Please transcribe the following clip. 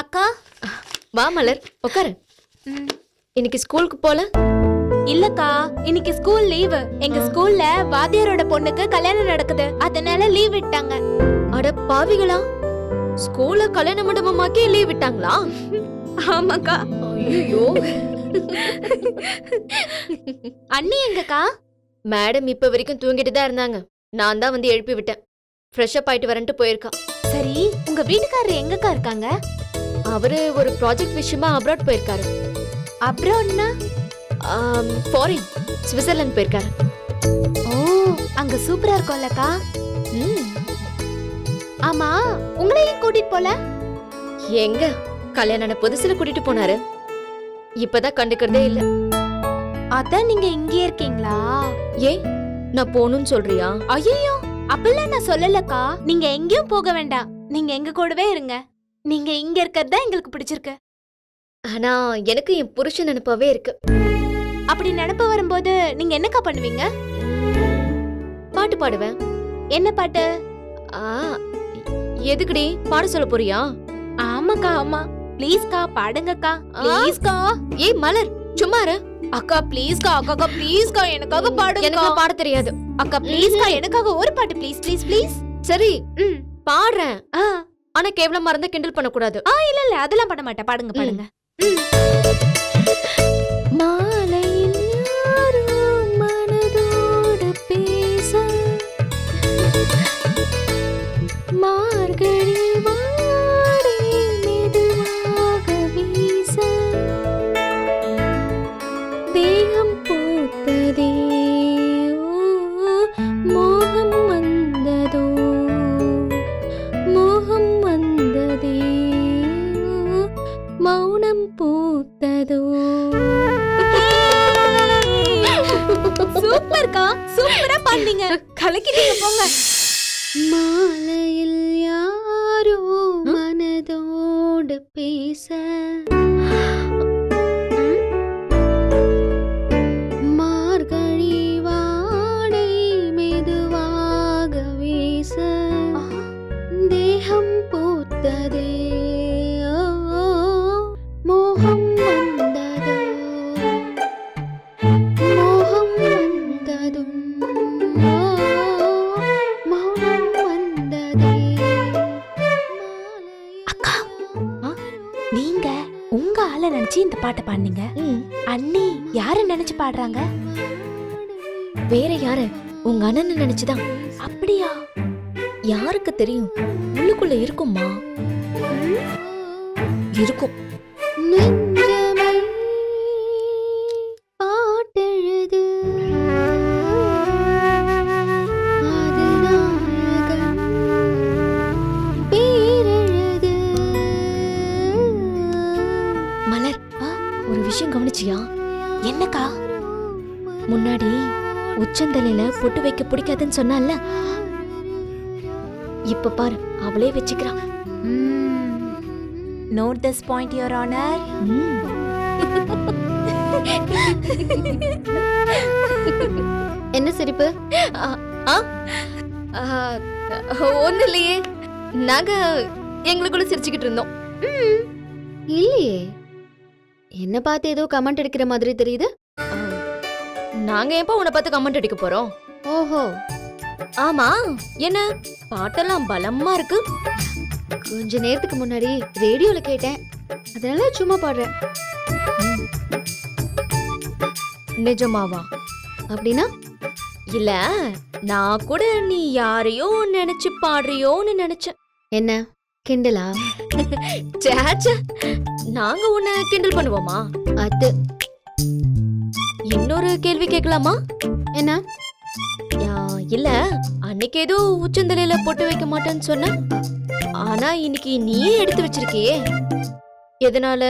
அக்கா. வா மலர். உட்காரு இன்னைக்கு ஸ்கூலுக்கு போல? இல்லக்கா இன்னைக்கு ஸ்கூல் லீவு. எங்க ஸ்கூல்ல வாத்தியாரோட பொண்ணுக்கு கல்யாணம் நடக்குது. அதனால லீவ் விட்டாங்க. அட பாவிகளா. ஸ்கூல்ல கல்யாண மண்டபமாக்கி லீவ் விட்டாங்களா? ஆமாக்கா. ஐயோ அண்ணி எங்கக்கா? மேடம் இப்ப வரைக்கும் தூங்கிட்டு தான் இருந்தாங்க. நான் தான் வந்து எழுப்பி விட்டேன். ஃப்ரெஷ் அப் ஆயிட்டு வரேன்ட்டு போயிருக்கா சரி உங்க வீட்டுக்காரர் எங்கக்கா இருக்காங்க? அவரு ஒரு ப்ராஜெக்ட் விஷயமா அப்ராட் போயிருக்காரு. அப்ராட்னா ஃபாரின் சுவிட்சர்லாந்து போயிருக்காரு. ஓ அங்க சூப்பரா இருக்கும்லக்கா. ம், ஆமா உங்களையும் கூட்டிட்டு போல? எங்க கல்யாணம் புதுசுல கூட்டிட்டு போனாரு. இப்பதான் கண்டுக்கிறதே இல்ல. அதான் நீங்க இங்கேயே இருக்கீங்களா? ஏன் நான் போகணும்னு சொல்றியா? ஐயோ அப்பெல்லாம் நான் சொல்லலக்கா. நீங்க எங்கேயும் போக வேண்டாம். நீங்க எங்க கூடவே இருங்க. நீங்க இங்க இருக்கிறது எங்களுக்கு பிடிச்சிருக்கு. ஆனா எனக்கு என் புருஷன் நினைப்பாவே இருக்கு. அப்படி நினப்பு வரும்போது நீங்க என்னக்கா பண்ணுவீங்க? பாட்டு பாடுவேன். என்ன பாட்டு? ஆ எதுக்குடி? பாட சொல்ல போறியா? ஆமாக்கா ஆமா. ப்ளீஸ்க்கா பாடுங்கக்கா. ப்ளீஸ்க்கா. ஏய் மலர் சும்மா இரு. அக்கா ப்ளீஸ்க்கா அக்கா ப்ளீஸ்க்கா எனக்காக பாடுங்க எனக்கு பாட தெரியாது. அக்கா ப்ளீஸ்க்கா எனக்காக ஒரு பாட்டு ப்ளீஸ் ப்ளீஸ் ப்ளீஸ் சரி ம். பாடுறேன். ஆனா கேவலமா இருந்தா கிண்டல் பண்ணக்கூடாது. ஆ இல்ல இல்ல அதெல்லாம் பண்ண மாட்டேன். பாடுங்க. பாடுங்க. மௌனம் பூத்ததோ சூப்பர்க்கா சூப்பரா பண்ணீங்க கலக்கிட்டீங்க போங்க மாலையில் யாரோ மனதோடு பேச நீங்க உங்க ஆளை நினைச்சு இந்த பாட்டை பாடுனீங்க. அண்ணி யார நினைச்சு பாடுறாங்க? வேற யாரு? உங்க அண்ணன் நினைச்சுதான். அப்படியா? யாருக்கு தெரியும்? உள்ளுக்குள்ள இருக்குமா. இருக்கும் விஷயம் கவனிச்சியா? என்னக்கா? முன்னாடி உச்சந்தலையில பொட்டு வைக்க பிடிக்காதுன்னு சொன்னால இப்ப பாரு அவளே வச்சுக்கிறா. Note this point your honour. என்ன சிரிப்பு? ஆ, ஆ? ஆ, ஒண்ணும் இல்லையே. நாங்க எங்களுக்குள்ள சிரிச்சுக்கிட்டு இருந்தோம். இல்லையே. என்ன பார்த்து ஏதோ கமெண்ட் அடிக்கிற மாதிரி தெரியுது? நாங்க எப்போ உன்னை பார்த்து கமெண்ட் அடிக்க போறோம்? ஓஹோ. ஆமா என்ன? பாட்டெல்லாம் பலமா இருக்கு. கொஞ்ச நேரத்துக்கு முன்னாடி ரேடியோல கேட்டேன். அதனால சும்மா பாடுறேன். நிஜமாவா? அப்படின்னா? இல்ல நான் கூட நீ யாரையோ நினைச்சு பாடுறியோன்னு நினைச்சேன். என்ன? கிண்டலா? சேச்ச நாங்க உன்னை கிண்டல் பண்ணுவோமா? அது. இன்னொரு கேள்வி கேட்கலாமா? என்ன? இல்ல அன்னைக்கு ஏதோ உச்சந்தலையில போட்டு வைக்க மாட்டேன்னு சொன்ன. ஆனா இன்னைக்கு நீயே எடுத்து வச்சிருக்கியே. எதனால?